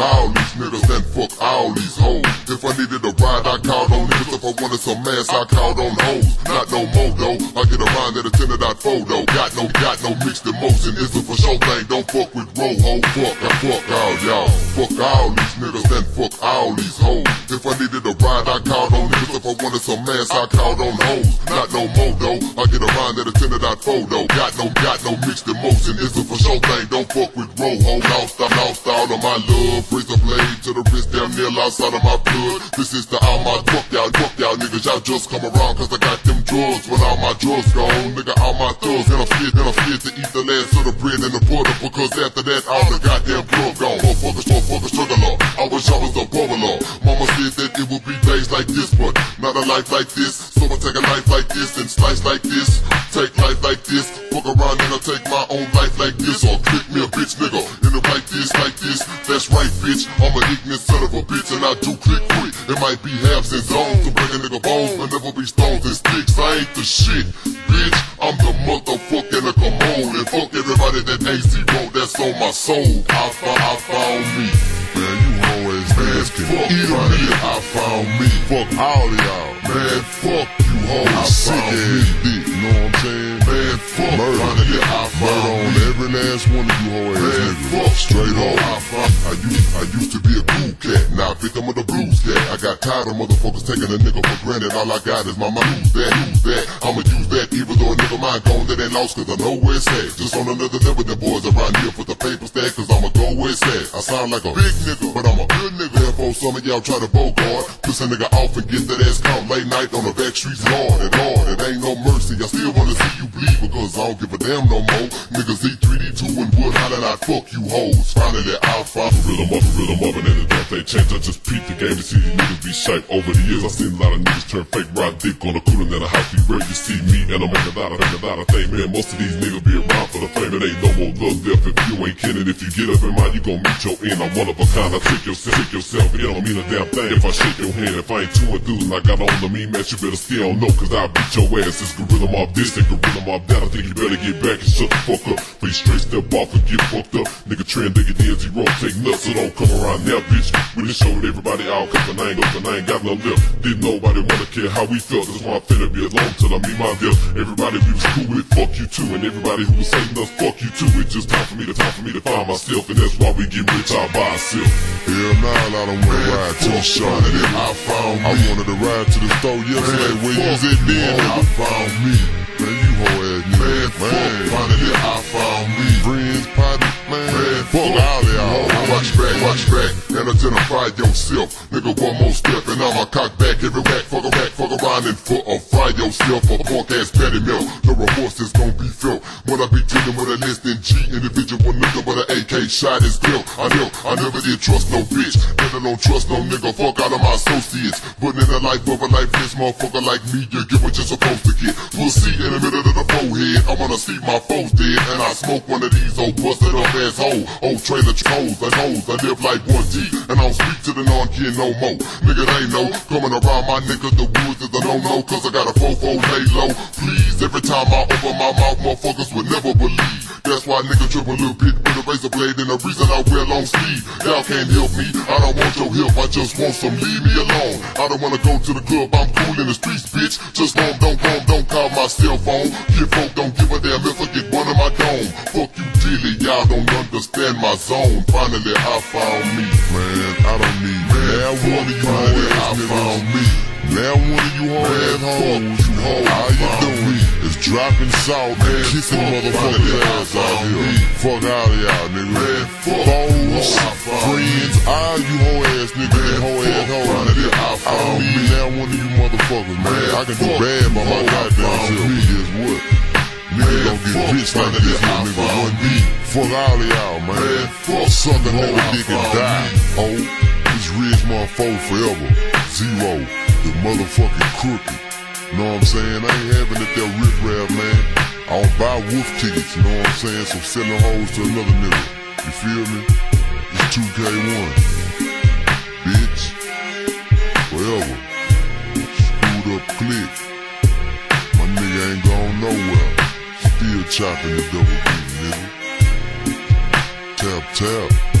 all these niggas and fuck all these hoes. If I needed a ride, I called on niggas. If I wanted some ass, I called on hoes. Not no more though. I get a around at a 10.4 though. Got no, got no mixed emotion. It's a for sure thing. Don't fuck with Roho. Fuck, I fuck all y'all. Fuck all these niggas and fuck all these hoes. If I needed a ride, I called on niggas. If I wanted some ass, I called on hoes. I get around at a 10.4. Got no, got no mixed emotion. It's a for sure thing. Don't fuck with Roho. Lost, I lost all of my love. Razor blade to the wrist, damn near outside of my blood. This is the all my fuck y'all, fuck y'all niggas. Y'all just come around cause I got them drugs. When all my drugs gone, nigga, all my thugs. And I'm scared, and I'm scared to eat the last of the bread and the butter. Because after that, all the goddamn blood gone. Motherfuckers, sugar law. I wish I was a bubble Mama said that it would be days like this, but not a life like this. Take a life like this and slice like this. Take life like this. Fuck around and I take my own life like this. Or click me a bitch nigga. In it like this, like this. That's right, bitch. I'm an ignorant son of a bitch and I do click quick. It might be halves and zones to bring a nigga bones, but never be stones and sticks. I ain't the shit, bitch. I'm the motherfucking a commode. And fuck everybody that AC wrote, that's on my soul. I found, I found me. Man, you always asking. fuck me. I found me. Fuck all of y'all. Fuck Murder. finally I Murder on every last one of you hoe ass niggas. Straight you, up. I, I used I used to be a cool cat, now victim of the blues cat. I got tired of motherfuckers taking a nigga for granted. All I got is my mind. Use that, use that. I'ma use that, even though a nigga mind gone that ain't lost, cause I know where it's at. Just on another level, the boys around here for the paper stack, cause I'ma go where it's at. I sound like a big nigga, but I'm some of y'all try to bogart, push a nigga off and get that ass count late night on the back streets, Lord and Lord. It ain't no mercy. I still wanna see you bleed because I don't give a damn no more. Niggas E3D2 and wood hollering out, fuck you hoes. Finally, I'll find The rhythm up, the rhythm up, and the damn thing change. I just peep the game to see these niggas be shape. Over the years, I seen a lot of niggas turn fake, ride dick on the cooler than a house. Be ready to see me, and I'm making a lot of, making a lot of thing. Man, most of these niggas be around for the fame. It ain't no more love left if you ain't kidding. If you get up in mind, you gon' meet your end. I'm one of a kind. I take yourself, take yourself. It don't mean a damn thing if I shake your hand. If I ain't too enthused I got on the me, man, you better on no, cause I'll beat your ass. It's Guerilla Maab this and Guerilla Maab that. I think you better get back and shut the fuck up. You straight step off and get fucked up. Nigga trend, nigga DNZ roll, take nuts, so don't come around now, bitch. We done showed everybody out, cause I ain't, cause I ain't got no lip. Didn't nobody wanna care how we felt, that's why I'm finna be alone till I meet my death. Everybody we was cool with, fuck you too, and everybody who was hating us, fuck you too. It's just time for me to, time for me to find myself, and that's why we get rich all by ourselves. Hell nah, I don't wanna ride too fuck short. I found I wanted to ride to the store yesterday. Man, Where you was fuck at then, I found me. Man, you hoe ass Man, nigga. fuck Man, finally, I found me. Fuck all of y'all. Watch back, watch back, and identify yourself. Nigga, one more step, and I'ma cock back every whack. Fuck a rack, fuck around and fuck or fry yourself. A punk ass patty milk. The remorse is gon' be felt. When I be dealing with a less than G individual nigga, but an AK shot is built. I know, I never did trust no bitch. Never don't trust no nigga. Fuck out of my associates. But in the life of a lifeless motherfucker like me, you get what you're supposed to get. Pussy in the middle of the forehead. I wanna see my foes dead, and I smoke one of these old busted up asshole. Old trailer trolls and hoes. I live like one G, and I don't speak to the non-kid no more. Nigga, they know. Coming around my nigga, the woods is a no-no, cause I got a fofo lay low. Please, every time I open my mouth, motherfuckers would never believe. That's why nigga trip a little bit with a razor blade, and the reason I wear long sleeve. Y'all can't help me, I don't want your help, I just want some leave me alone. I don't wanna go to the club, I'm cool in the streets, bitch. Just home, don't come, don't call my cell phone. Kid folk don't give a damn if I get one in my dome. Fuck you, dilly, y'all don't understand my zone. Finally, I found me. Man, I don't need now one of you Finally, I found me. Now one of you hoe ass hoes, you, hoe. all I you doing is dropping salt and kissing fuck motherfuckers' ass out here. Fuck all of y'all, nigga. Foes, I friends, all you hoe ass niggas and hoe ass hoes. finally, I I don't need now one of you motherfuckers, man. I can do bad by my goddamn self. me. Guess what? Nigga don't get rich like this little nigga one me. Fuck all of y'all, man. Suck a nigga dick and die. Oh, this rich motherfucker forever. Z-Ro. The motherfucking crooked. Know what I'm saying? I ain't having it that riff raff, man. I don't buy wolf tickets, you know what I'm saying? So selling hoes to another nigga. You feel me? It's 2K1. Bitch. Forever. Screwed up click. My nigga ain't gone nowhere. Still chopping the double D, nigga. Tap, tap.